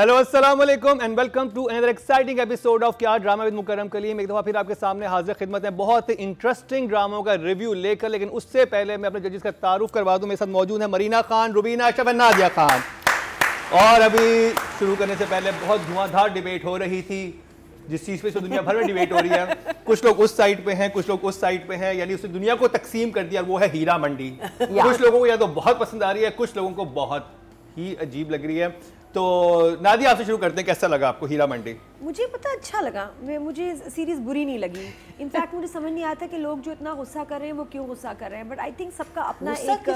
Hello अस्सलाम वालेकुम and welcome to another exciting episode of क्या ड्रामा विद मुकरम कलीम एक दफ़ा फिर आपके सामने हाजिर खिदमत है। बहुत इंटरेस्टिंग ड्रामों का रिव्यू लेकर लेकिन उससे पहले मैं अपने जजेस का तारुफ करवा दूँ। मेरे साथ मौजूद है मरीना खान रुबीना अशरफ नादिया खान। और अभी शुरू करने से पहले बहुत धुआंधार डिबेट हो रही थी। जिस चीज़ पे दुनिया भर में डिबेट हो रही है। कुछ लोग उस साइड पे हैं कुछ लोग उस साइड पे हैं। यानी उसने दुनिया को तकसीम कर दिया वो है हीरा मंडी। कुछ लोगों को या तो बहुत पसंद आ रही है कुछ लोगों को बहुत ही अजीब लग रही है। तो नादी आपसे शुरू करते हैं कैसा लगा आपको हीरा मंडी? मुझे पता अच्छा लगा। मैं मुझे सीरीज़ बुरी नहीं लगी। इनफैक्ट मुझे समझ नहीं आता कि लोग जो इतना गुस्सा कर रहे हैं वो क्यों गुस्सा कर रहे हैं। बट आई थिंक सबका अपना एक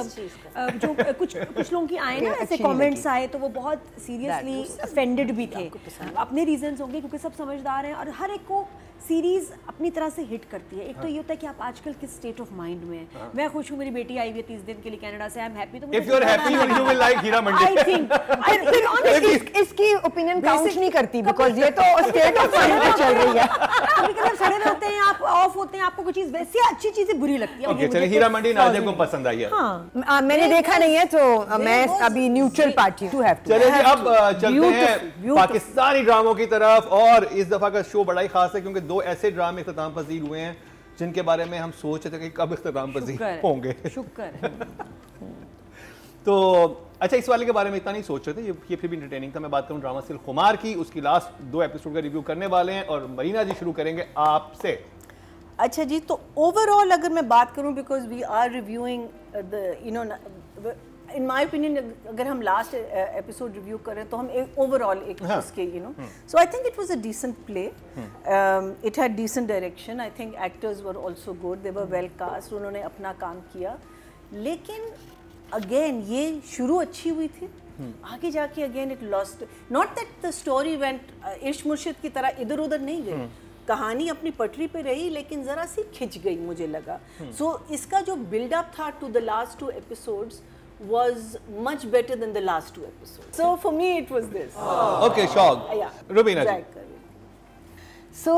जो कुछ कुछ लोगों की आए ना ऐसे कमेंट्स आए तो वो बहुत सीरियसली अफेंडेड भी थे। अपने रीजंस होंगे क्योंकि सब समझदार हैं और हर एक को सीरीज़ अपनी तरह से हिट करती है। एक तो ये होता है कि आप आजकल किस स्टेट ऑफ़ माइंड में हैं। मैं खुश हूँ मेरी बेटी आई हुई है तीस दिन के लिए कनाडा से आई एम हैप्पी तो if you are happy you will like Heera Mandi I think I इसकी ओपिनियन काउंट नहीं करती बिकॉज़ ये तो स्टेट ऑफ़ माइंड पे चल रही है। कभी कभी आप सड़े रहते हैं आप ऑफ़ होते हैं आपको कोई चीज़ वैसे अच्छी चीज़ें बुरी लगती है। ओके चलिए हीरा मंडी नादिया को पसंद आई है। हाँ। मैंने देखा नहीं है तो मैं अभी न्यूट्रल पार्टी टू हैव चलिए जी अब चलते हैं पाकिस्तानी ड्रामों की तरफ़ और इस दफ़ा का शो बड़ा ही खास है क्योंकि दो ऐसे ड्रामे इख्ताम पजीर हुए हैं जिनके बारे में हम सोच रहे थे कि कब इख्ताम पजीर होंगे। शुक्र है। तो अच्छा इस वाले के बारे में इतना नहीं सोच रहे थे ये ये फिर भी इंटरटेनिंग था। मैं बात करूँ ड्रामा सिल खुमार की उसकी लास्ट दो एपिसोड का रिव्यू करने वाले हैं और मरीना जी शुरू करेंगे आपसे। अच्छा जी तो ओवरऑल अगर मैं बात करूँ because we are reviewing the you know in my opinion अगर हम लास्ट एपिसोड रिव्यू करें तो हम एक ओवरऑल एक हाँ। उसके you know so I think it was a decent play it had decent direction I think actors were also good they were well cast उन्होंने अपना काम किया. लेकिन अगेन ये शुरू अच्छी हुई थी। आगे जाके again it lost not that the story went Ishq Murshid की तरह इधर उधर नहीं गई। कहानी अपनी पटरी पे रही लेकिन जरा सी खिंच गई मुझे लगा। सो so, इसका जो बिल्डअप था to the last two episodes was much better than the last two episodes. So for me it was this. Okay शौक Yeah. रुबीना जी Drag करिए। सो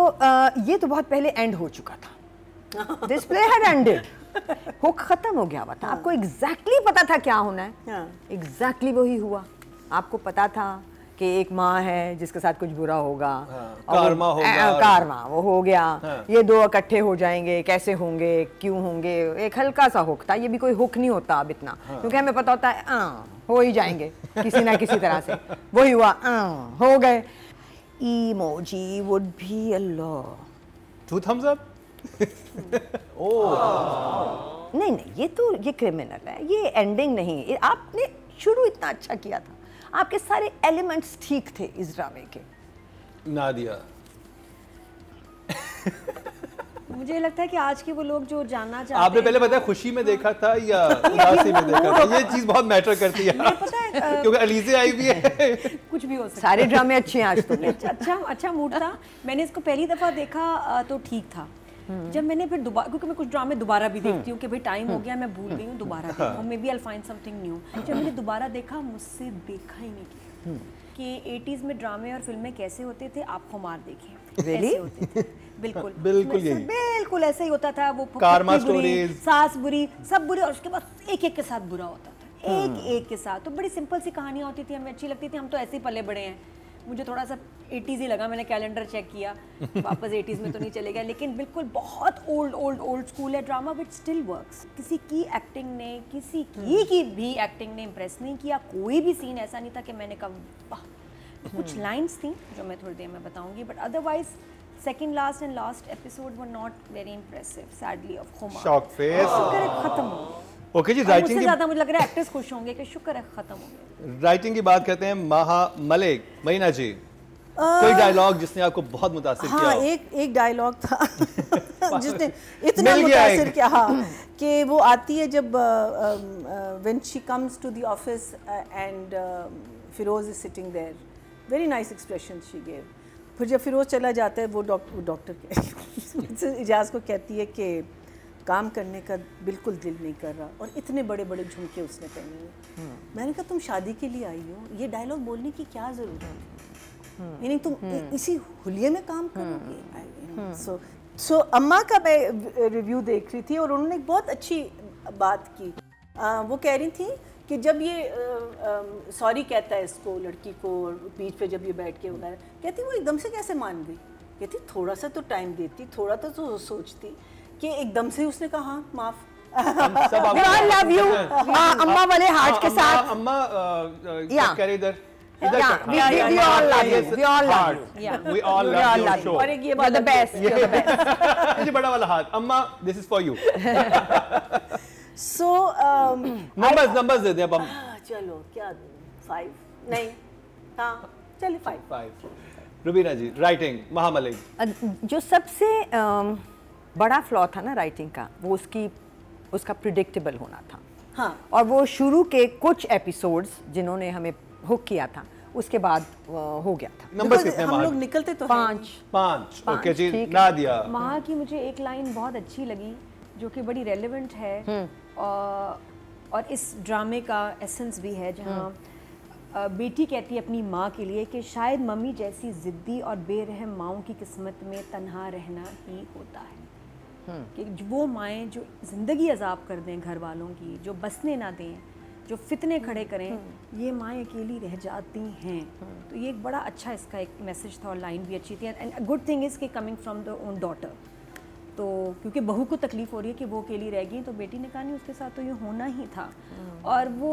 ये तो बहुत पहले एंड हो चुका था। This play had ended hook खत्म हो गया हुआ था आपको एग्जैक्टली exactly पता था क्या होना है? हाँ। एग्जैक्टली exactly वही हुआ। आपको पता था कि एक माँ है जिसके साथ कुछ बुरा होगा। हाँ, कारमा होगा। आ, कारमा वो हो गया। हाँ। ये दो इकट्ठे हो जाएँगे कैसे होंगे क्यों होंगे? एक हल्का सा हुक था ये भी कोई हुक नहीं होता अब इतना। क्योंकि हमें पता होता है आ, हो ही जाएँगे किसी ना किसी तरह से। वही हुआ आ, हो गए। Emoji would be a law to thumbs up नहीं नहीं ये तो ये क्रिमिनल है ये एंडिंग नहीं ये आपने शुरू इतना अच्छा किया था। आपके सारे एलिमेंट्स ठीक थे इस ड्रामे के। नादिया। मुझे लगता है कि आज के वो लोग जो जानना चाहते आपने पहले बताया खुशी में देखा था या उदासी में देखा था? ये चीज़ बहुत मैटर करती है। पता है, क्योंकि अलीजे आई भी है। कुछ भी हो सकता सारे ड्रामे अच्छे हैं आज तो। अच्छा अच्छा मूड था। मैंने इसको पहली दफ़ा देखा तो ठीक था। जब मैंने फिर दोबारा क्योंकि मैं कुछ ड्रामे दोबारा भी देखती हूँ कि भाई टाइम हो गया मैं भूल गई हूँ दोबारा देखूँ। Maybe I find something new जब मैंने दोबारा देखा मुझसे देखा ही नहीं गया कि 80s में ड्रामे और फ़िल्में कैसे होते थे आप खुमार देखें। Really? ऐसे होते थे। बिल्कुल। बिल्कुल यही। बिल्कुल ऐसा ही होता था वो बुरी, सास बुरी सब बुरे और उसके बाद एक एक के साथ बुरा होता था। एक एक के साथ। तो बड़ी सिंपल सी कहानियाँ होती थी हमें अच्छी लगती थी हम तो ऐसे ही पले बड़े हैं। मुझे थोड़ा सा 80s ही लगा मैंने कैलेंडर चेक किया। वापस 80s में तो नहीं चले गया लेकिन बिल्कुल बहुत ओल्ड ओल्ड ओल्ड स्कूल है ड्रामा विच स्टिल वर्क्स किसी की एक्टिंग ने किसी की की भी एक्टिंग ने इम्प्रेस नहीं किया कोई भी सीन ऐसा नहीं था कि मैंने कहा वाह. कुछ लाइन्स थी जो मैं थोड़ी देर में बताऊँगी but otherwise second last and last episode were not very impressive sadly of shock face खत्म हो गया ओके जी राइटिंग की ज़्यादा मुझे लग रहा है एक्टर्स खुश होंगे कि शुक्र है खत्म हो गया। राइटिंग की बात करते हैं महा मलिक महीना जी। कोई डायलॉग जिसने आपको बहुत मुतासिर किया हाँ हो? एक एक डायलॉग था। जिसने इतना मुतासिर किया हाँ कि वो आती है जब when she comes to the office and Feroze is sitting there very nice expression she gave फिर जब फिरोज चला जाता है वो डॉक्टर डॉक्टर इजाज को कहती है कि काम करने का बिल्कुल दिल नहीं कर रहा और इतने बड़े बड़े झुमके उसने पहने हुए मैंने कहा तुम शादी के लिए आई हो? ये डायलॉग बोलने की क्या ज़रूरत है? यानी तुम इसी हुलिये में काम करोगे? सो सो अम्मा का मैं रिव्यू देख रही थी और उन्होंने एक बहुत अच्छी बात की। आ, वो कह रही थी कि जब ये सॉरी कहता है इसको लड़की को बीच पे जब ये बैठ के वगैरह कहती वो एकदम से कैसे मान गई? कहती थोड़ा सा तो टाइम देती थोड़ा तो, तो सोचती। कि एकदम से उसने कहा हाँ माफ़ लव you. हाँ, अम्मा वाले हार्ट के साथ। अम्मा Yeah. कह रही इधर हाँ, ये. ये बड़ा वाला हाथ अम्मा this is for you so um, numbers numbers दे दे अब हम। चलो क्या फाइव नहीं। हाँ चलिए five five Rubina ji writing महामलिक। जो सबसे अम, बड़ा फ्लॉ था ना राइटिंग का वो उसकी उसका प्रिडिक्टेबल होना था। हाँ। और वो शुरू के कुछ एपिसोड्स जिन्होंने हमें हुक किया था उसके बाद हो गया था। Because कितने हम लोग निकलते तो हैं। पाँच। पाँच। ओके जी ठीक। नादिया माँ की मुझे एक लाइन बहुत अच्छी लगी जो कि बड़ी रेलेवेंट है। और, और इस ड्रामे का एसेंस भी है जहाँ बेटी कहती है अपनी माँ के लिए कि शायद मम्मी जैसी ज़िद्दी और बेरहम माओ की किस्मत में तनहा रहना ही होता है। कि वो माएँ जो ज़िंदगी अजाब कर दें घर वालों की जो बसने ना दें जो फितने खड़े करें ये माएँ अकेली रह जाती हैं। तो ये एक बड़ा अच्छा इसका एक मैसेज था और लाइन भी अच्छी थी। एंड गुड थिंग इज़ कि coming from the own daughter तो क्योंकि बहू को तकलीफ़ हो रही है कि वो अकेली रह गई तो बेटी ने कहा नहीं उसके साथ तो ये होना ही था। और वो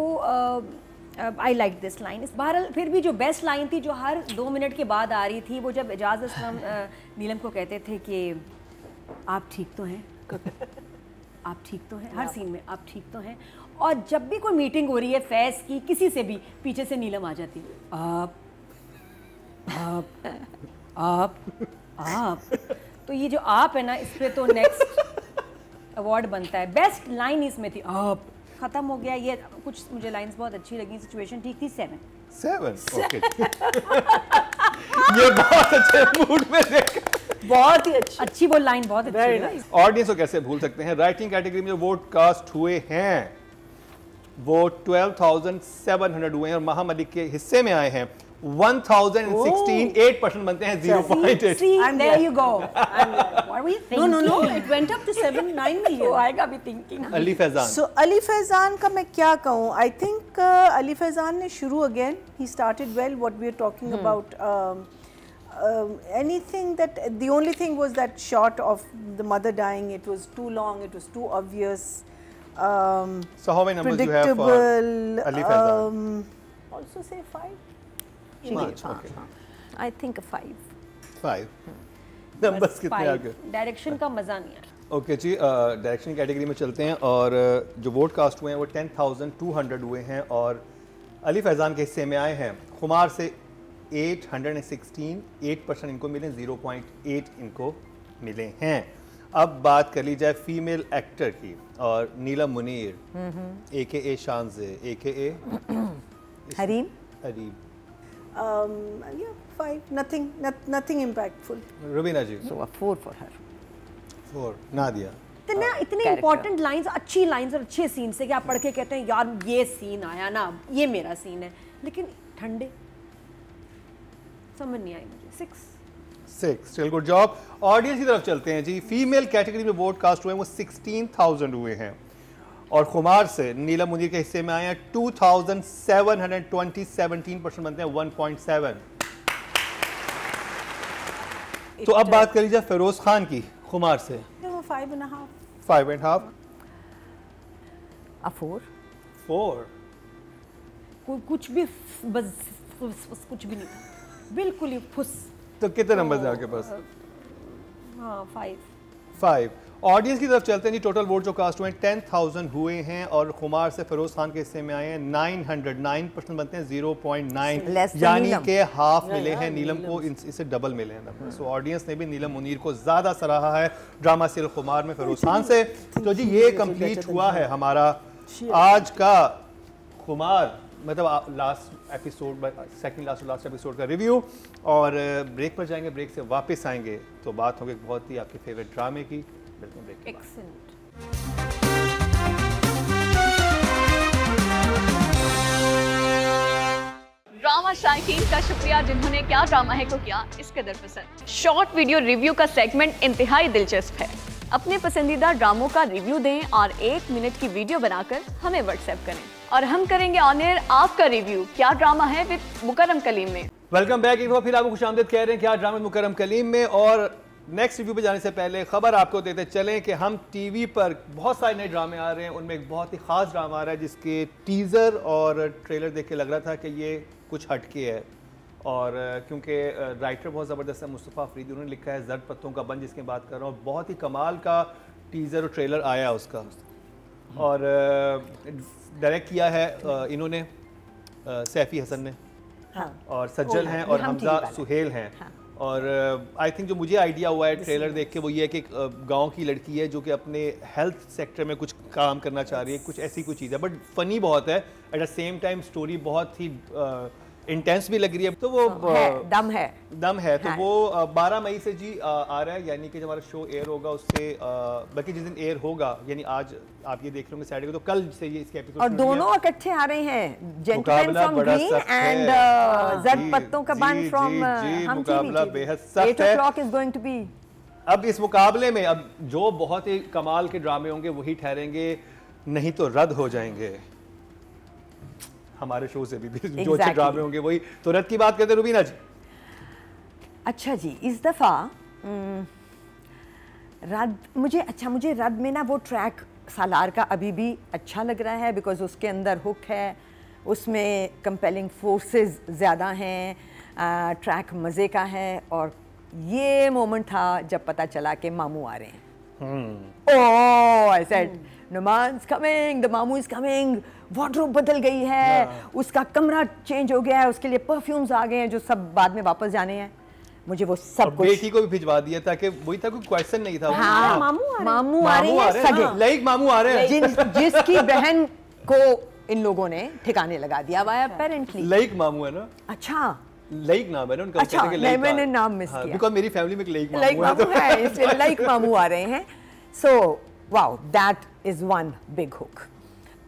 आई लाइक दिस लाइन इस बहरहाल फिर भी जो बेस्ट लाइन थी जो हर दो मिनट के बाद आ रही थी वो जब एजाज असलम नीलम को कहते थे कि आप ठीक तो हैं? आप ठीक तो हैं? हर सीन में आप ठीक तो हैं? और जब भी कोई मीटिंग हो रही है फैज की किसी से भी पीछे से नीलम आ जाती है। आप आप आप आप। तो ये जो आप है ना इस पे तो नेक्स्ट अवार्ड बनता है। बेस्ट लाइन इसमें थी आप। खत्म हो गया ये कुछ मुझे लाइंस बहुत अच्छी लगी। सिचुएशन ठीक थी सेवन सेवन ओके ये बहुत अच्छे मूड में देख। बहुत ही अच्छी अच्छी वो लाइन बहुत अच्छी है। ऑडियंस को कैसे भूल सकते हैं? राइटिंग कैटेगरी में जो वोट कास्ट हुए हैं वो 12,700 हुए हैं और महामलिक के हिस्से में आए हैं। 1,016 8 परसेंट बनते हैं 0.8 See, I'm there you go. What were you thinking? No no no it went up to 7 9 वो मिलियन आएगा भी thinking. अली फैजान सो अली फैजान का मैं क्या कहूँ आई थिंक अली फैजान ने शुरू again he started well what we are talking about anything that the only thing was that shot of the mother dying it was too long it was too obvious um, So how many numbers you have for Ali Faizan? um, also say five Paँच, okay. I think five Five. Numbers कितने आ गए? Direction का मज़ा नहीं आया okay जी direction category में चलते हैं और जो वोट कास्ट हुए हैं वो 10,200 हुए हैं और अली फैज़ान के हिस्से में आए हैं। खुमार से 816 8 परसेंट इनको मिले 0.8 इनको मिले हैं। अब बात कर ली जाए फीमेल एक्टर की और नीलम मुनीर ए के ए शानजे ए के ए Hareem? Areeb um, yeah five nothing not, nothing impactful. Rubina ji so four for her four Nadia इतना इतने character. इंपॉर्टेंट लाइंस अच्छी लाइंस और अच्छे सीन से कि आप पढ़ के कहते हैं यार ये सीन आया ना ये मेरा सीन है. लेकिन ठंडे। समझ नहीं आई मुझे। Six six still good job audience की तरफ़ चलते हैं जी। फीमेल कैटेगरी में वोट कास्ट हुए हैं वो 16,000 हुए हैं। और खुमार से नीलम मुनीर के हिस्से में आए हैं। 2,720 17 परसेंट बनते हैं 1.7 तो अब बात कर लीजिए फिरोज खान की खुमार से। Five and half four four कुछ भी बस कुछ भी नहीं। बिल्कुल ही फुस। तो कितने नंबर हैं आपके पास? हाँ फाइव फाइव ऑडियंस की तरफ़ चलते हैं जी टोटल वोट जो कास्ट हुए हैं टेन थाउज़ेंड हुए हैं और खुमार से फिरोज खान के हिस्से में आए हैं नाइन हंड्रेड नाइन परसेंट बनते हैं ज़ीरो पॉइंट नाइन यानी के हाफ़ मिले हैं नीलम. को इन- इससे डबल मिले हैं। सो ऑडियंस ने भी नीलम मुनीर को ज़्यादा सराहा है ड्रामा सीरियल खुमार में फिरोज खान से। तो जी ये कंप्लीट हुआ है हमारा आज का खुमार। मतलब last episode second last last episode का रिव्यू और ब्रेक पर जाएँगे ब्रेक से वापस आएँगे तो बात होगी बहुत ही आपके फेवरेट ड्रामे की हैं ब्रेक एक्सेलेंट ड्रामा शायकीन का शुक्रिया, जिन्होंने क्या ड्रामा है को किया, इस कदर पसंद। शॉर्ट वीडियो रिव्यू का सेगमेंट इंतहाई दिलचस्प है। अपने पसंदीदा ड्रामों का रिव्यू दें और एक मिनट की वीडियो बनाकर हमें व्हाट्सएप करें। और हम करेंगे ऑन एयर आपका रिव्यू क्या ड्रामा है विद मुकरम कलीम में? वेलकम बैक एक बार फिर आपको खुश आमदेद कह रहे हैं कि आज ड्रामा मुकरम कलीम में? और नेक्स्ट रिव्यू पे जाने से पहले खबर आपको देते चलें कि हम टीवी पर बहुत सारे नए ड्रामे आ रहे हैं। उनमें एक बहुत ही ख़ास ड्रामा आ रहा है, जिसके टीज़र और ट्रेलर देख के लग रहा था कि ये कुछ हटके है। और क्योंकि राइटर बहुत ज़बरदस्त है, मुस्तफ़ा अफरीदी उन्होंने लिखा है जर्द पत्तों का बंद जिसकी बात कर रहा हूँ। बहुत ही कमाल का टीज़र और ट्रेलर आया उसका। और डायरेक्ट किया है इन्होंने सैफ़ी हसन ने। हाँ। और सज्जल हैं और हम हमजा सुहेल हैं। और आई थिंक जो मुझे आइडिया हुआ है ट्रेलर देख के वो ये है कि एक गाँव की लड़की है जो कि अपने हेल्थ सेक्टर में कुछ काम करना चाह रही है कुछ ऐसी कुछ चीज़ है। बट फनी बहुत है at the same time story बहुत ही इंटेंस भी लग रही है। तो वो है, दम है। दम है। तो हाँ। वो अ, 12 मई से जी आ रहा है यानी कि जब हमारा शो एयर होगा उससे बल्कि जिस दिन एयर होगा यानी आज आप ये देख रहे होंगे सैटरडे को तो कल से ये इसके एपिसोड और दोनों इकट्ठे आ रहे हैं। जेंटलमैन फ्रॉम ग्रीन एंड जर्द पत्तों का बंद फ्रॉम हम मुकाबला बेहद सख्त है। O'clock is going to be अब इस मुकाबले में अब जो बहुत ही कमाल के ड्रामे होंगे वही ठहरेंगे नहीं तो रद्द हो जाएँगे। हमारे शो से भी, भी जो अच्छे ड्रामे होंगे वही तो रद्द की बात करते हैं रुबीना जी। अच्छा जी इस दफ़ा रद मुझे अच्छा मुझे रद में ना वो ट्रैक सालार का अभी भी अच्छा लग रहा है बिकॉज़ उसके अंदर हुक है उसमें कंपेलिंग फोर्सेस ज़्यादा हैं ट्रैक मज़े का है और ये मोमेंट था जब पता चला कि मामू आ रहे हैं। ओह आई सेड नुमान's coming the मामू is coming. वार्डरोब बदल गई है। yeah. उसका कमरा चेंज हो गया है। उसके लिए परफ्यूम्स आ गए हैं जो सब बाद में वापस जाने हैं। मुझे वो सब कुछ बेटी को भी भिजवा दिया ताकि वही था कोई क्वेश्चन नहीं था। हाँ मामू आ रहे हैं। मामू आ रहे मामू आ हैं रहे हैं सगे। लाइक मामू आ रहे हैं। जिन जिसकी बहन को इन लोगों ने ठिकाने लगा दिया हुआ है अपेरेंटली लाइक मामू है ना? अच्छा। लाइक नाम है ना उनका अच्छा, नहीं, मैंने नाम। miss हाँ, किया। because मेरी फैमिली में एक लाइक मामू है। है इसलिए लाइक मामू आ रहे हैं। So wow that is one big hook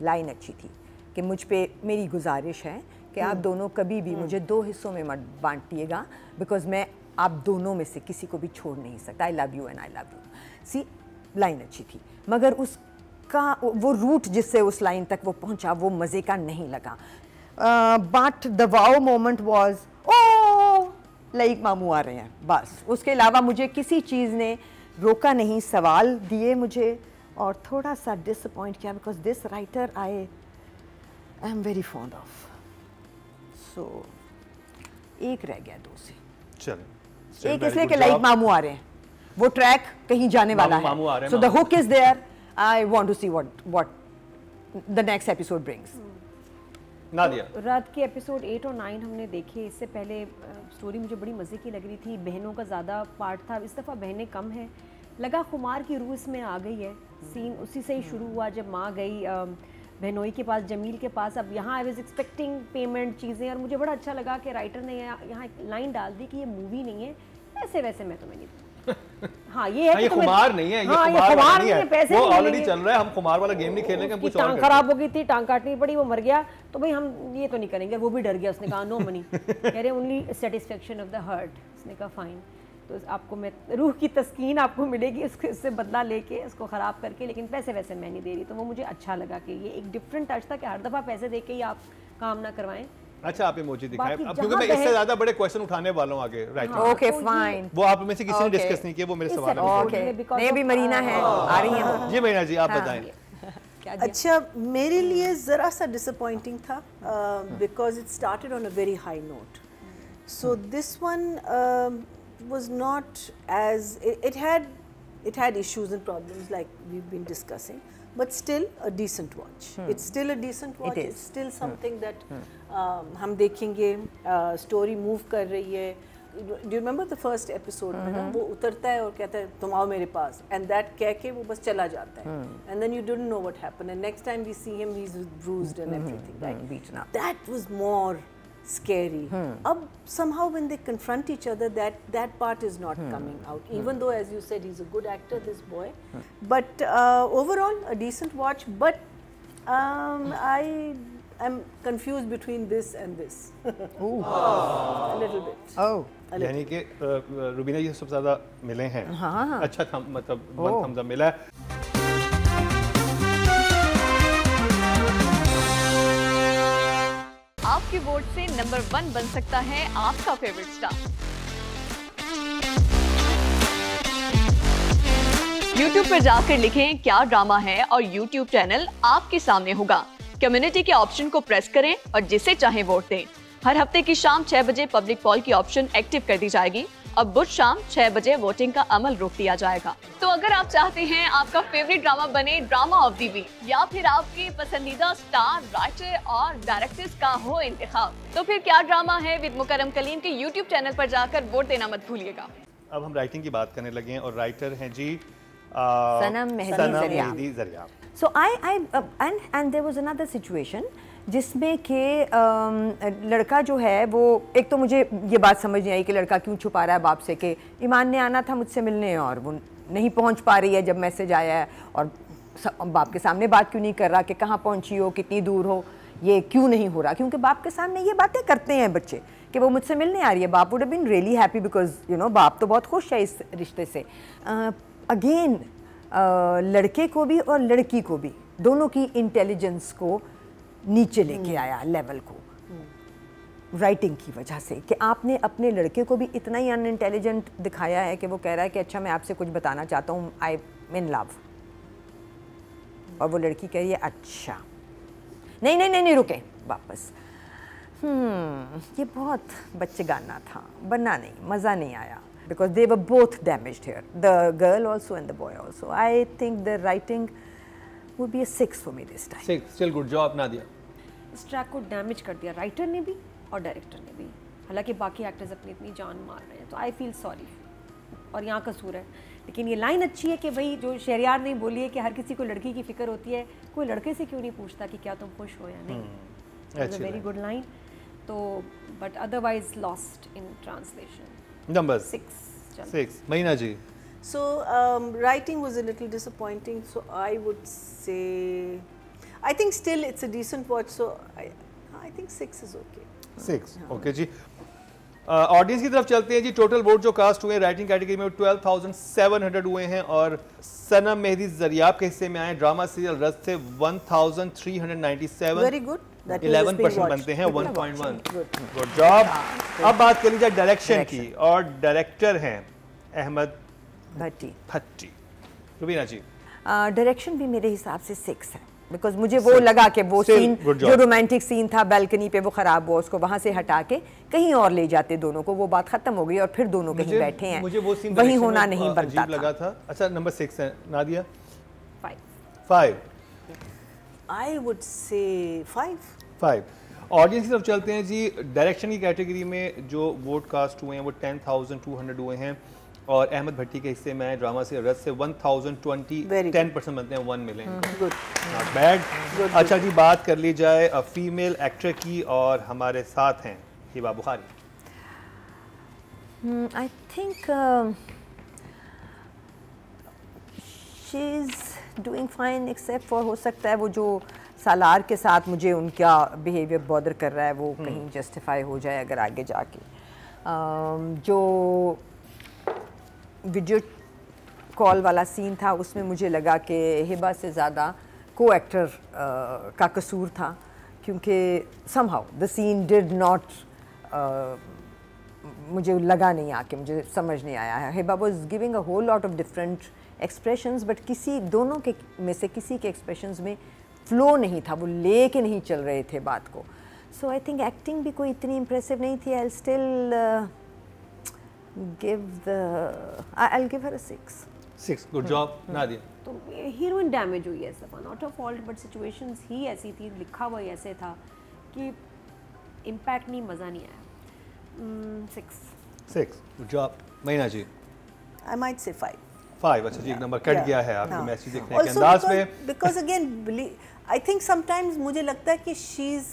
line अच्छी थी कि मुझ पे मेरी गुजारिश है कि आप दोनों कभी भी मुझे दो हिस्सों में मत बांटिएगा बिकॉज़ मैं आप दोनों में से किसी को भी छोड़ नहीं सकता। I love you and I love you see line अच्छी थी मगर उसका वो रूट जिससे उस लाइन तक वो पहुँचा वो मज़े का नहीं लगा। But the wow moment was oh like मामू आ रहे हैं बस। उसके अलावा मुझे किसी चीज़ ने रोका नहीं सवाल दिए मुझे। और थोड़ा सा डिसअपॉइंट किया because this writer I I am very fond of so एक रह गया दो से चलो। एक इसलिए कि लाइक मामू आ रहे हैं। वो ट्रैक कहीं जाने वाला मामू- मामू आ रहे है so the hook is there I want to see what what the next episode brings Nadia. रात के एपिसोड एट और नाइन हमने देखे। इससे पहले स्टोरी मुझे बड़ी मज़े की लग रही थी। बहनों का ज़्यादा पार्ट था। इस दफ़ा बहनें कम हैं। लगा खुमार की रूह इसमें आ गई है। सीन उसी से ही शुरू हुआ जब माँ गई बहनोई के पास जमील के पास। अब यहाँ आई वॉज़ एक्सपेक्टिंग पेमेंट चीज़ें और मुझे बड़ा अच्छा लगा कि राइटर ने यहाँ एक लाइन डाल दी कि ये मूवी नहीं है ऐसे वैसे मैं तुम्हें नहीं हाँ ये है हाँ, ये खुमार नहीं है ये हाँ, खुमार नहीं है। पैसे वो ऑलरेडी चल रहा है हम खुमार वाला गेम नहीं हम कुछ टांग खराब हो गई थी टांग काटनी पड़ी वो मर गया। तो भाई हम ये तो नहीं करेंगे वो भी डर गया उसने कहा नो मनी कह रहे only satisfaction of the heart उसने कहा फाइन तो आपको मैं रूह की तस्कीन आपको मिलेगी उसके उससे बदला लेके उसको ख़राब करके लेकिन पैसे वैसे मैं नहीं दे रही तो वो मुझे अच्छा लगा कि ये एक डिफरेंट टच था कि हर दफ़ा पैसे दे के ही आप काम ना करवाएँ। अच्छा आप इमोजी दिखाएँ। अब क्योंकि मैं इससे ज़्यादा बड़े क्वेश्चन उठाने वाला हूँ आगे राइट ओके फाइन वो आप में से किसी ने डिस्कस नहीं किया वो मेरे सवाल है। ओके में of, मरीना है आ रही हैं। जी महीना जी आप हाँ। बताएँ। अच्छा मेरे लिए ज़रा सा डिसअपॉइंटिंग था because it started on a very high note so this one was not as it, it had it had issues and problems like we've been discussing but still a decent watch it's still a decent watch is. it's still something that um, हम देखेंगे story move कर रही है do remember the first episode में ना वो उतरता है और कहता है तुम आओ मेरे पास एंड दैट कह के वो बस चला जाता है and then you don't know what happened and next time we see him he is bruised and everything right beaten up. that was more scary अब somehow when they confront each other that that part is not coming out even though as you said he's a good actor this boy but uh, overall a decent watch but um, I am confused between this and this a little bit Oh, यानी कि अ, अ, रुबीना जी सबसे ज़्यादा मिले हैं हाँ। अच्छा थम मतलब। वन थम्स अप मिला है आपके वोट से नंबर वन बन सकता है आपका फेवरेट स्टार YouTube पर जाकर लिखें क्या ड्रामा है और YouTube चैनल आपके सामने होगा. कम्युनिटी के ऑप्शन को प्रेस करें और जिसे चाहे वोट दें. हर हफ़्ते की शाम छह बजे पब्लिक पॉल की ऑप्शन एक्टिव कर दी जाएगी. और बुध शाम छह बजे वोटिंग का अमल रोक दिया जाएगा। तो अगर आप चाहते हैं आपका फेवरेट ड्रामा बने ड्रामा ऑफ़ दी वीक या फिर आपके पसंदीदा स्टार राइटर और डायरेक्टर्स का हो इंतखाब तो फिर क्या ड्रामा है विद मुकरम कलीम के यूट्यूब चैनल पर जाकर वोट देना मत भूलिएगा। अब हम राइटिंग की बात करने लगे हैं और राइटर हैं जी Sanam Mehdi Sanam Zaryab. Mehdi Zaryab so I I and and there was another situation जिसमें कि लड़का जो है वो एक तो मुझे ये बात समझ नहीं आई कि लड़का क्यों छुपा रहा है बाप से कि ईमान ने आना था मुझसे मिलने और वो नहीं पहुँच पा रही है जब मैसेज आया है और बाप के सामने बात क्यों नहीं कर रहा कि कहाँ पहुँची हो कितनी दूर हो ये क्यों नहीं हो रहा? क्योंकि बाप के सामने ये बातें करते हैं बच्चे कि वो मुझसे मिलने आ रही है। बाप would been really happy because you know बाप तो बहुत खुश है इस रिश्ते से। अगेन uh, uh, लड़के को भी और लड़की को भी दोनों की इंटेलिजेंस को नीचे लेके आया लेवल को। राइटिंग की वजह से कि आपने अपने लड़के को भी इतना ही अनइंटेलिजेंट दिखाया है कि वो कह रहा है कि अच्छा मैं आपसे कुछ बताना चाहता हूँ। आई इन लव और वो लड़की कह रही है अच्छा। नहीं नहीं नहीं नहीं रुके। वापस। हम्म ये बहुत बच्चे गाना था। बनना नहीं मज़ा नहीं आया। Because they were both damaged here the girl also and the boy also I think the writing would be a six for me this time. Six still good job Nadia इस ट्रैक को damage कर दिया writer ने भी और director ने भी। हालाँकि बाकी एक्टर्स अपनी इतनी जान मार रहे हैं तो आई फील सॉरी और यहाँ कसूर है। लेकिन ये लाइन अच्छी है कि भाई जो शहरियार ने बोली है कि हर किसी को लड़की की फ़िक्र होती है कोई लड़के से क्यों नहीं पूछता कि क्या तुम खुश हो या नहीं? वेरी गुड लाइन तो but otherwise lost in translation six six महीना ji So um, writing was a little disappointing. So I would say, I think still it's a decent watch. So I, I think six is okay. Six okay जी. Audience की तरफ़ चलते हैं जी. Total vote जो cast हुए writing category में twelve thousand seven hundred हुए हैं और सनम मेहदी जरियाब के हिस्से में आए ड्रामा सीरियल रस से one thousand three hundred ninety seven Very good. That was eleven just being percent बनते हैं Good one point one Good. Good job अब बात कर लीजिए डायरेक्शन की. और डायरेक्टर हैं अहमद भट्टी. भट्टी. रुबीना जी. डायरेक्शन भी मेरे हिसाब से सिक्स है. बिकॉज़ मुझे वो लगा कि वो सीन जो रोमांटिक सीन था बैल्कनी पे वो खराब हुआ उसको वहाँ से हटा के कहीं और ले जाते दोनों को। वो बात खत्म हो गई और फिर दोनों कहीं बैठे हैं। मुझे वो सीन वही होना नहीं बनता अजीब लगा था। अच्छा नंबर सिक्स है। Nadia? Five five I would say five audience की तरफ़ चलते हैं जी। डायरेक्शन की कैटेगरी में जो वोट कास्ट हुए हैं वो टेन थाउज़ेंड टू हंड्रेड हुए हैं। और अहमद भट्टी के हिस्से में ड्रामा से रस से one thousand twenty Very ten percent बनते हैं वन मिले. नॉट बैड अच्छा जी बात कर ली जाए फीमेल एक्टर की और हमारे साथ हैं Hiba Bukhari. I think she is doing fine except for हो सकता है वो जो सालार के साथ मुझे उनका बिहेवियर बॉदर कर रहा है वो कहीं जस्टिफाई हो जाए अगर आगे जाके। Um, जो वीडियो कॉल वाला सीन था, उसमें मुझे लगा कि हिबा से ज़्यादा को एक्टर का कसूर था, क्योंकि somehow the scene did not मुझे लगा नहीं आके, मुझे समझ नहीं आया है। Hiba was giving a whole lot of different expressions but किसी, दोनों के, में से किसी के एक्सप्रेशंस में फ्लो नहीं था, वो ले के नहीं चल रहे थे बात को। सो आई थिंक एक्टिंग भी कोई इतनी इम्प्रेसिव नहीं थी I still give the I give her a six six good job Nadia तो हीरोइन डैमेज हुई है सब not a fault but situations ही ऐसी थी लिखा हुआ ही ऐसे था कि इम्पैक्ट नहीं मज़ा नहीं आया. सिक्स सिक्स गुड जॉब महीना ji I might say five. Five अच्छा जी एक नंबर कट गया है आपके. मैसेज देखने के अंदाज में because again, believe, I think sometimes मुझे लगता है कि she's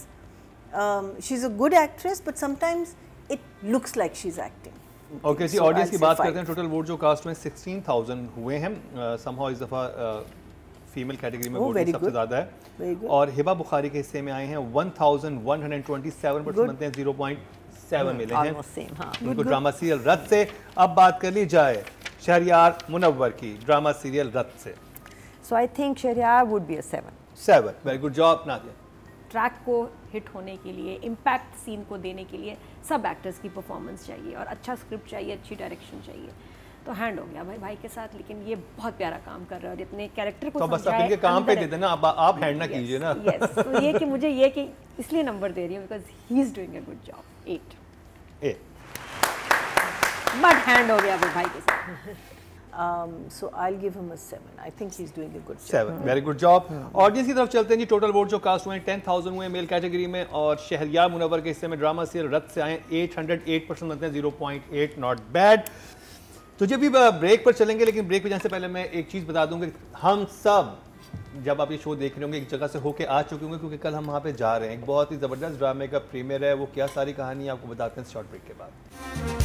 um, she's a good actress, but sometimes it looks like she's acting. Okay ji So audience की बात करते हैं टोटल वोट जो कास्ट में 16000 हुए हैं समहाउ इस दफ़ा फीमेल कैटेगरी में Oh, वोट सबसे ज़्यादा है। और हिबा बुखारी के हिस्से में आए हैं 1127 परसेंट बनते हैं 0.7 मिले हैं। हाँ. उनको ड्रामा सीरियल रत से अब बात कर ली जाए शहरियार मुनव्वर की ड्रामा सीरियल रत से। So I think Sheharyar would be a seven seven very good job Nadia. Track को हिट होने के लिए इम्पैक्ट सीन को देने के लिए सब एक्टर्स की परफॉर्मेंस चाहिए और अच्छा स्क्रिप्ट चाहिए अच्छी डायरेक्शन चाहिए। तो हैंड हो गया भाई भाई के साथ लेकिन ये बहुत प्यारा काम कर रहा है और इतने कैरेक्टर को तो बस आप इनके काम पे देते ना आप आप हैंड ना कीजिए ना। यस तो ये कि मुझे ये कि इसलिए नंबर दे रही हूँ because he is doing a good job at but hand हो गया भाई के साथ। Um, so I'll give him a seven. I think he's doing a good job. Seven very good job audience की तरफ़ चलते हैं जी टोटल वोट जो कास्ट हुए टेन थाउज़ेंड हुए मेल कैटेगरी में और शहरियार मुनवर के हिस्से में ड्रामा से रद्द से आए एट हंड्रेड एट परसेंट बनते हैं zero point eight not bad तो जब भी ब्रेक पर चलेंगे लेकिन ब्रेक पर जाने से पहले मैं एक चीज़ बता दूँगा कि हम सब जब आप ये शो देख रहे होंगे एक जगह से होके आ चुके होंगे क्योंकि कल हम वहाँ पे जा रहे हैं। एक बहुत ही ज़बरदस्त ड्रामे का प्रीमियर है वो क्या सारी कहानी है आपको बताते हैं शॉर्ट ब्रेक के बाद।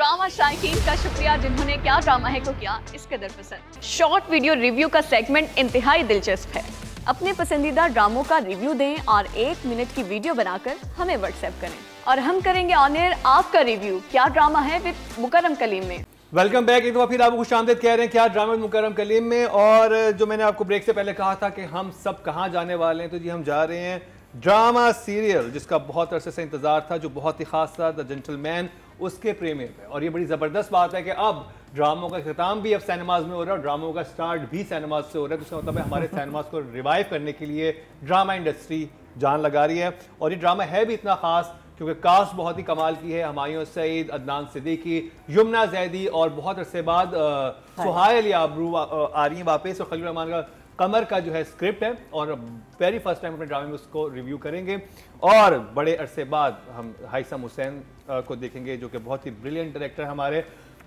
ड्रामा शायकीन का शुक्रिया जिन्होंने क्या ड्रामा है को किया इस कदर पसंद। शॉर्ट वीडियो रिव्यू का सेगमेंट इंतहाई दिलचस्प है। अपने पसंदीदा ड्रामों का रिव्यू दें और एक मिनट की वीडियो बनाकर हमें व्हाट्सएप करें। और हम करेंगे ऑन एयर आपका रिव्यू। क्या ड्रामा है विद मुकरम कलीम में? वेलकम बैक एक दफ़ा फिर आपको खुश आमदेद कह रहे हैं, क्या ड्रामा मुकरम कलीम में? और जो मैंने आपको ब्रेक से पहले कहा था कि हम सब कहाँ जाने वाले हैं तो जी हम जा रहे हैं ड्रामा सीरियल, जिसका बहुत अरसे से इंतज़ार था, जो बहुत ही खास था द जेंटलमैन उसके प्रीमियर पे। और ये बड़ी ज़बरदस्त बात है कि अब ड्रामों का अख्ताम भी अब सिनेमाज में हो रहा है और ड्रामों का स्टार्ट भी सिनेमाज से हो रहा है तो इसका मतलब है हमारे सिनेमाज को रिवाइव करने के लिए ड्रामा इंडस्ट्री जान लगा रही है। और ये ड्रामा है भी इतना खास क्योंकि कास्ट बहुत ही कमाल की है हमायूं सईद अदनान सिद्दीकी यमुना जैदी और बहुत अरसे बाद अ, सुहायल याबरू आ आ रही हैं वापस और खलील रहमान का कमर का जो है स्क्रिप्ट है और वेरी फ़र्स्ट टाइम अपने ड्रामे में उसको रिव्यू करेंगे और बड़े अरसे बाद हम हाइसम हुसैन को देखेंगे जो कि बहुत ही ब्रिलियंट डायरेक्टर है हमारे।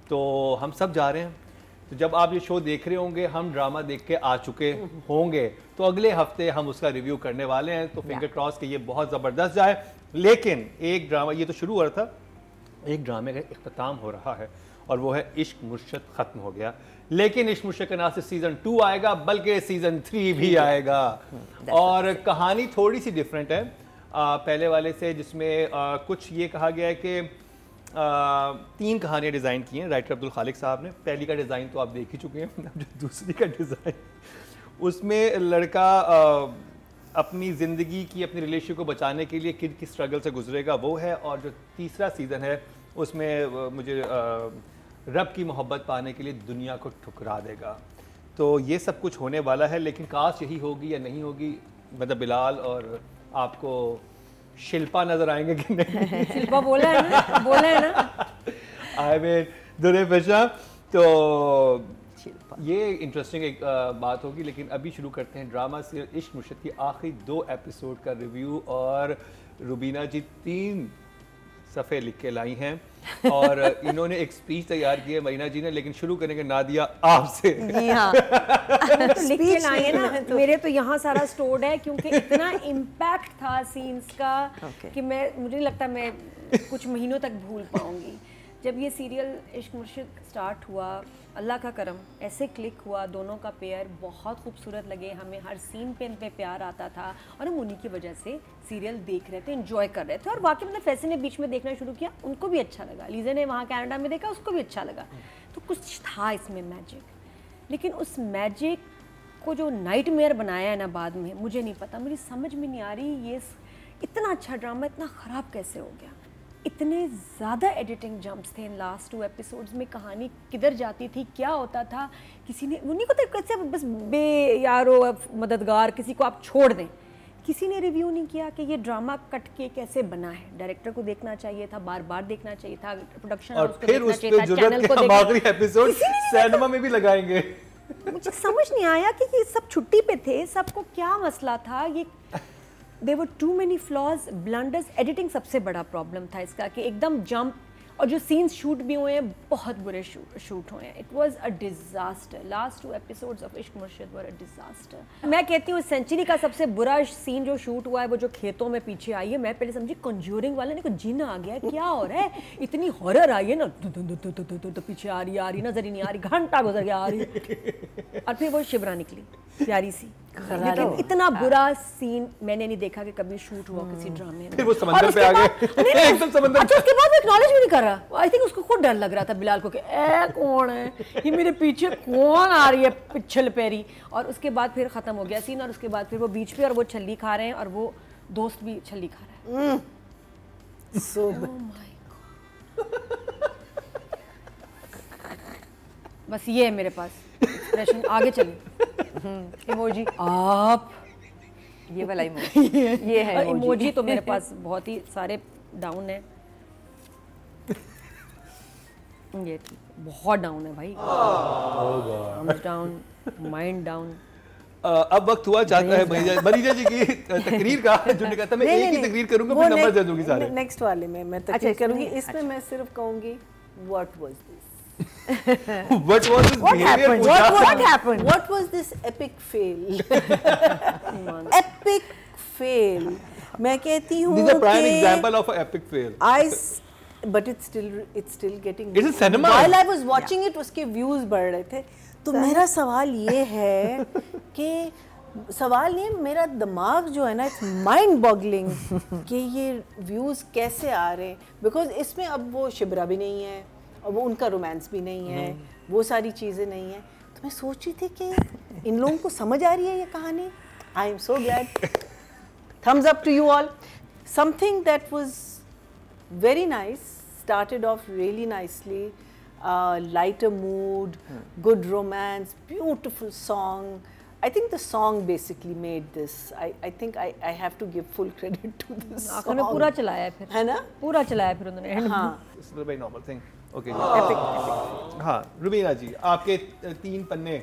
तो हम सब जा रहे हैं। तो जब आप ये शो देख रहे होंगे हम ड्रामा देख के आ चुके होंगे। तो अगले हफ़्ते हम उसका रिव्यू करने वाले हैं। तो फिंगर क्रॉस के ये बहुत ज़बरदस्त जाए। लेकिन एक ड्रामा ये तो शुरू हो रहा था। एक ड्रामे का इख्तिताम हो रहा है और वो है इश्क मुर्शद ख़त्म हो गया। लेकिन इश्क ना सिर्फ़ सीज़न टू आएगा बल्कि सीज़न थ्री भी आएगा। और कहानी थोड़ी सी डिफरेंट है। आ, पहले वाले से जिसमें आ, कुछ ये कहा गया है कि आ, तीन कहानियाँ डिज़ाइन की हैं राइटर अब्दुल खालिक साहब ने। पहली का डिज़ाइन तो आप देख ही चुके हैं जो दूसरी का डिज़ाइन उसमें लड़का आ, अपनी ज़िंदगी की अपनी रिलेशन को बचाने के लिए किन किस स्ट्रगल से गुजरेगा वो है। और जो तीसरा सीज़न है उसमें मुझे आ, रब की मोहब्बत पाने के लिए दुनिया को ठुकरा देगा। तो ये सब कुछ होने वाला है लेकिन काश यही होगी या नहीं होगी मतलब बिलाल और आपको शिल्पा नज़र आएँगे कि नहीं? शिल्पा बोला है ना बोला है ना। आई मीन दुरे पेशा तो ये इंटरेस्टिंग एक बात होगी लेकिन अभी शुरू करते हैं ड्रामा सीरियल इश्क मुर्शद की आखिरी दो एपिसोड का रिव्यू और रुबीना जी तीन सफ़े लिख के लाई हैं। और इन्होंने एक स्पीच तैयार की है मरीना जी ने लेकिन शुरू आपसे। जी हाँ। स्पीच लाई के Speech लाए नहीं ना है तो- मेरे तो यहाँ सारा स्टोर्ड है क्योंकि इतना इम्पैक्ट था सीन्स का Okay. कि मैं मुझे नहीं लगता मैं कुछ महीनों तक भूल पाऊँगी। जब ये सीरियल इश्क मुर्शिद स्टार्ट हुआ, अल्लाह का करम, ऐसे क्लिक हुआ, दोनों का पेयर बहुत खूबसूरत लगे। हमें हर सीन पे इन पे प्यार आता था और हम उन्हीं की वजह से सीरियल देख रहे थे इन्जॉय कर रहे थे और वाकई मतलब फैसे ने बीच में देखना शुरू किया। उनको भी अच्छा लगा। लीजे ने वहाँ कैनेडा में देखा, उसको भी अच्छा लगा। तो कुछ था इसमें मैजिक लेकिन उस मैजिक को जो नाइट बनाया है ना बाद में, मुझे नहीं पता। मुझे समझ में नहीं आ रही ये इतना अच्छा ड्रामा इतना ख़राब कैसे हो गया? इतने ज़्यादा एडिटिंग जंप्स थे इन लास्ट टू एपिसोड्स में कहानी किधर जाती थी क्या होता था किसी ने वो नहीं पता कैसे बस बे यारो मददगार किसी को आप छोड़ दें। किसी ने रिव्यू नहीं किया कि ये ड्रामा कट के कैसे बना है। डायरेक्टर को देखना चाहिए था बार बार देखना चाहिए था प्रोडक्शन और फिर उस पे ज़रूरत के हम आखिरी एपिसोड किसी ने नहीं सिनेमा में भी लगाएँगे। मुझे समझ नहीं आया कि ये सब छुट्टी पे थे सबको क्या मसला था ये there were too many flaws blunders editing सबसे बड़ा प्रॉब्लम था इसका कि एकदम जंप और जो सीन्स शूट भी हुए हैं, बहुत बुरे शूट हुए हैं। It was a disaster last two episode of Ishq Murshid were a disaster मैं कहती हूँ, इस सेंचुरी का सबसे बुरा सीन जो शूट हुआ है, वो जो खेतों में पीछे आई है, मैं पहले समझी कंज्यूरिंग वाले ने कुछ जीना आ गया है, क्या हो रहा है? इतनी हॉरर आई है ना तो पीछे आ रही आ रही नज़र ही नहीं आ रही, घंटा गुजर गया, आ रही और फिर वो शिवरा निकली, प्यारी सी। लेकिन इतना बुरा सीन मैंने नहीं देखा कि कभी शूट हुआ किसी ड्रामे में। फिर वो समंदर पे आ गए। एकदम समंदर अच्छा उसके बाद वो एक्नॉलेज भी नहीं कर रहा। आई थिंक उसको खुद डर लग रहा था बिलाल को कि ए कौन है? ये मेरे पीछे कौन आ रही है पिछल पैरी? और उसके बाद फिर खत्म हो गया सीन और उसके बाद फिर वो बीच पे और वो छल्ली खा रहे हैं और वो दोस्त भी छल्ली खा रहा है। so बस ये है मेरे पास। एक्सप्रेशन आगे चलिए। इमोजी आप। ये वाला इमोजी ये है। इमोजी इमोजी तो मेरे पास बहुत ही सारे डाउन है। ये बहुत डाउन है भाई। डाउन माइंड डाउन अब वक्त हुआ चाहता है मरीजा मरीजा जी। की तकरीर का जो ने कहा था मैं नहीं, एक ही तकरीर करूँगा फिर नंबर दे दूँगी सारे। नेक्स्ट वाले में मैं अच्छा, तकरीर इसमें करूँगी नहीं, इसमें मैं सिर्फ़ कहूँगी what was this what was this What happened? What, what happened? What was this epic fail? epic fail. मैं कहती हूँ This is a prime example of an epic fail. I but it's still it's still getting. It's a cinema. While I was watching yeah. it, उसके views बढ़ रहे थे. तो मेरा सवाल ये है कि सवाल ये मेरा दिमाग जो है ना इट्स माइंड बॉगलिंग कि ये व्यूज़ कैसे आ रहे हैं बिकॉज़ इसमें अब वो शिबरा भी नहीं है और वो उनका रोमांस भी नहीं है हम्म। वो सारी चीज़ें नहीं है। तो मैं सोच रही थी कि इन लोगों को समझ आ रही है ये कहानी। I am so glad thumbs up to you all something that was very nice started off really nicely light a mood good romance beautiful song I think the song basically made this. I I think I I have to give full credit to this. आखिर पूरा चलाया फिर। है ना? पूरा चलाया फिर उन्होंने हाँ। इस तरह का normal thing. Okay. जी. हाँ रुबीना जी आपके तीन पन्ने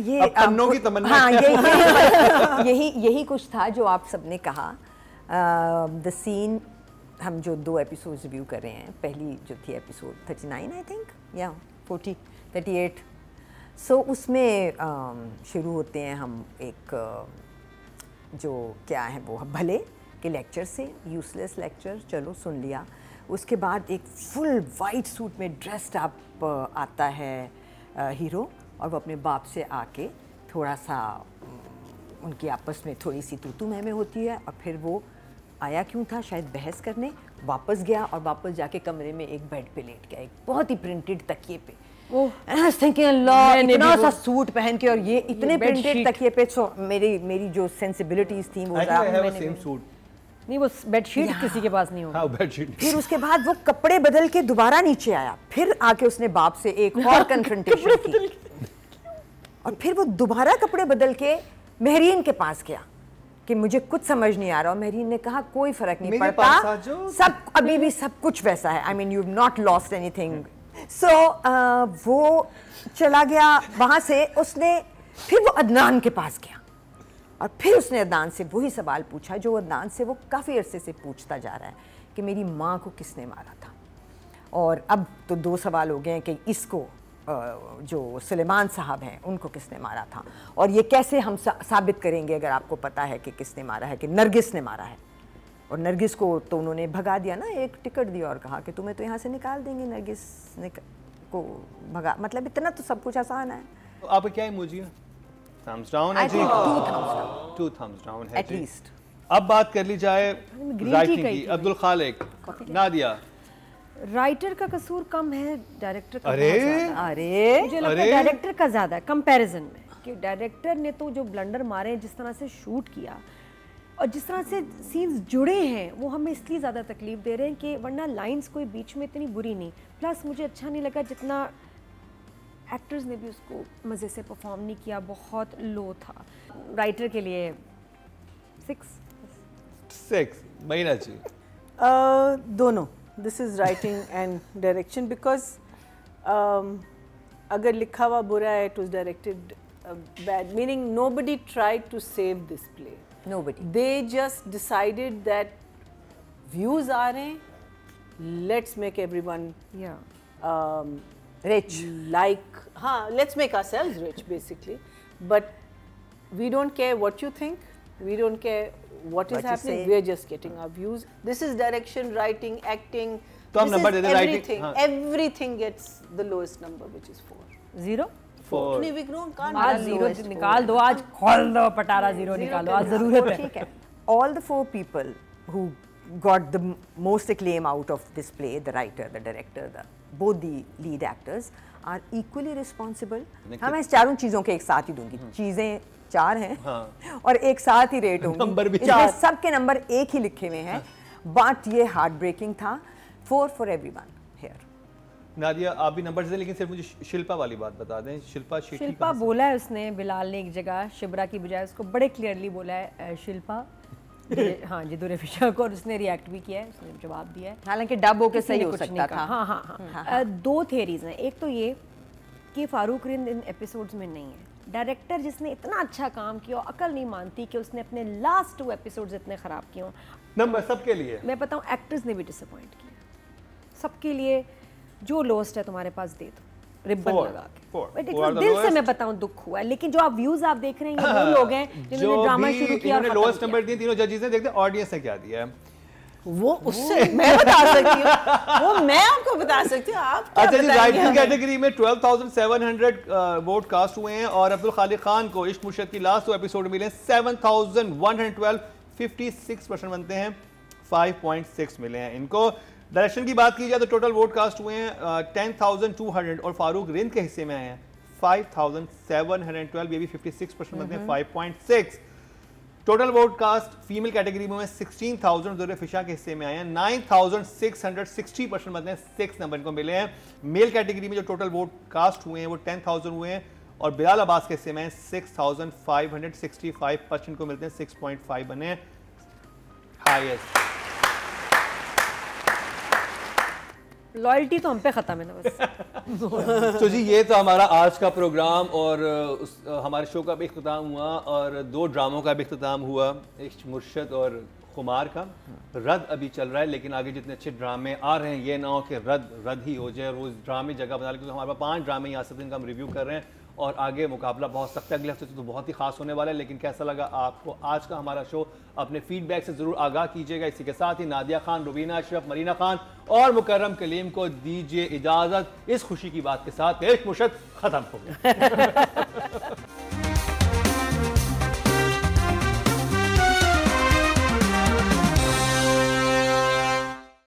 ये पन्नों की तमन्ना हाँ क्या? यही यही यही कुछ था जो आप सबने कहा द सीन हम जो दो एपिसोड्स रिव्यू कर रहे हैं पहली जो थी एपिसोड 39 आई थिंक या 40 38 सो उसमें शुरू होते हैं हम एक जो क्या है वो भले के लेक्चर से यूजलेस लेक्चर चलो सुन लिया उसके बाद एक फुल वाइट सूट में ड्रेस्ड अप आता है हीरो और वो अपने बाप से आके थोड़ा सा उनकी आपस में थोड़ी सी तू तू मैं में होती है और फिर वो आया क्यों था शायद बहस करने वापस गया और वापस जाके कमरे में एक बेड पे लेट गया एक बहुत ही प्रिंटेड तकिए पे। इतना सा सूट पहन के और ये इतने प्रिंटेड तकिए पे सो मेरी मेरी जो सेंसिबिलिटीज थी वो नहीं वो बेडशीट किसी के पास नहीं होगा। हाँ बेडशीट फिर उसके बाद वो कपड़े बदल के दोबारा नीचे आया। फिर आके उसने बाप से एक और कन्फ्रंटेशन की। और फिर वो दोबारा कपड़े बदल के मेहरीन के पास गया कि मुझे कुछ समझ नहीं आ रहा। और मेहरीन ने कहा कोई फ़र्क नहीं पड़ता। सब अभी भी सब कुछ वैसा है। I mean you not lost anything so वो चला गया वहाँ से। उसने फिर वो अदनान के पास गया। और फिर उसने अदनान से वही सवाल पूछा, जो अदनान से वो काफ़ी अरसे से पूछता जा रहा है कि मेरी माँ को किसने मारा था? और अब तो दो सवाल हो गए हैं कि इसको जो सुलेमान साहब हैं, उनको किसने मारा था? और ये कैसे हम साबित करेंगे अगर आपको पता है कि किसने मारा है, कि नरगिस ने मारा है? और नरगिस को तो उन्होंने भगा दिया ना, एक टिकट दिया और कहा कि तुम्हें तो यहाँ से निकाल देंगे नरगिस ने को भगा मतलब इतना तो सब कुछ आसान है। तो आपका क्या इमोजी है थम्स डाउन है जी two thumbs two thumbs down है जी अब बात कर ली जाए राइटिंग की। अब्दुल खालिक नादिया। राइटर का कसूर कम है डायरेक्टर का अरे! अरे। मुझे लगता है डायरेक्टर का ज़्यादा है कंपैरिजन में। कि डायरेक्टर ने तो जो ब्लंडर मारे हैं जिस तरह से शूट किया और जिस तरह से सीन्स जुड़े हैं वो हमें इसलिए ज़्यादा तकलीफ़ दे रहे हैं कि वरना लाइंस कोई बीच में इतनी बुरी नहीं। प्लस मुझे अच्छा नहीं लगा जितना एक्टर्स ने भी उसको मज़े से परफॉर्म नहीं किया बहुत लो था। राइटर के लिए सिक्स सिक्स महीना जी Uh, दोनों। This is writing and direction because अगर लिखा हुआ बुरा है it was directed bad meaning nobody tried to save this play nobody. They just decided that views are रहे let's make everyone या um, rich like हाँ let's make ourselves rich basically but we don't care what you think we don't care what is What you happening say. we're just getting our views this is direction writing acting तो हम this number is दे दें, writing, everything हाँ. everything gets the lowest number which is 4 zero Four. We don't- can't हमारा do zero lowest निकाल दो आज खोल दो पटारा जीरो निकालो आज जरूरत है ठीक है all the four people who got the m- most acclaim out of this play the writer the director the both the lead actors are equally responsible. हाँ मैं इस चारों चीज़ों के एक साथ ही दूँगी। चीज़ें चार हैं हाँ। और एक साथ ही रेट होंगी। नंबर भी इसमें चार। सबके नंबर एक ही लिखे हुए हैं। बट ये हार्ट ब्रेकिंग था। For for everyone here Nadia आप भी नंबर दें लेकिन सिर्फ़ मुझे शिल्पा वाली बात बता दें। शिल्पा शिल्पा बोला है उसने बिलाल ने एक जगह शिबरा की बजाय उसको बड़े क्लियरली बोला है शिल्पा। हाँ जिदुर फिशा को और उसने रिएक्ट भी किया है उसने जवाब दिया है। हालाँकि डब होके किसी सही हो कुछ सकता नहीं था। कहा। हाँ हाँ। हाँ अ, दो थेरीज हैं। एक तो ये कि फारूक रिंद इन एपिसोड्स में नहीं है। डायरेक्टर जिसने इतना अच्छा काम किया और अकल नहीं मानती कि उसने अपने लास्ट टू एपिसोड्स इतने ख़राब किए हों। नंबर सबके लिए। मैं बताऊँ एक्टर्स ने भी डिसअपॉइंट किया। सबके लिए जो लोस्ट है तुम्हारे पास दे दो। रिबन लगा दिल से मैं बताऊँ दुख हुआ। लेकिन जो आप व्यूज़ आप देख रहे हैं ये वो लोग हैं जिन्होंने ड्रामा शुरू किया और लोएस्ट नंबर दिए तीनों जजेस ने देखते ऑडियंस ने क्या दिया है? वो उससे मैं बता सकती हूँ। वो मैं आपको बता सकती हूँ आप क्या अच्छा जी राइटिंग कैटेगरी में 12,700 वोट कास्ट हुए हैं और अब्दुल खालिक खान को इश्क मुर्शद की लास्ट दो एपिसोड मिले 7,112 56 परसेंट बनते हैं। 5.6 मिले हैं इनको। डायरेक्शन की बात की जाए तो टोटल वोट कास्ट हुए हैं टेन थाउज़ेंड टू हंड्रेड और फारूक रिंद के हिस्से में आए हैं। 5,712 ये भी 56 परसेंट बनते हैं 5.6 total vote cast female category में 16,000 दुर्रे फिशा के हिस्से में आए हैं 9,660 परसेंट मतलब सिक्स नंबर इनको मिले हैं। मेल कैटेगरी में जो टोटल वोट कास्ट हुए हैं वो 10,000 हुए हैं और बिलाल अब्बास के हिस्से में 6,565 परसेंट को मिलते हैं 6.5 बने हाईएस्ट लॉयल्टी तो हम पे खत्म है ना बस। तो जी, ये तो हमारा आज का प्रोग्राम और उस हमारे शो का भी अख्ताम हुआ और दो ड्रामों का भी अख्ताम हुआ, एक मुर्शद और खुमार का। रद्द अभी चल रहा है, लेकिन आगे जितने अच्छे ड्रामे आ रहे हैं, ये ना हो कि रद्द रद्द ही हो जाए। रोज़ ड्रामे जगह बना लेकिन क्योंकि हमारे पास पाँच ड्रामे यहाँ से हम रिव्यू कर रहे हैं। और आगे मुकाबला बहुत सख्त अगले हफ़्ते तो बहुत ही खास होने वाला है, लेकिन कैसा लगा आपको आज का हमारा शो अपने फीडबैक से ज़रूर आगाह कीजिएगा। इसी के साथ ही नादिया खान, रुबीना, अशरफ, मरीना खान और मुकर्रम कलीम को दीजिए इजाज़त। इस खुशी की बात के साथ एक मुशत ख़त्म हो गया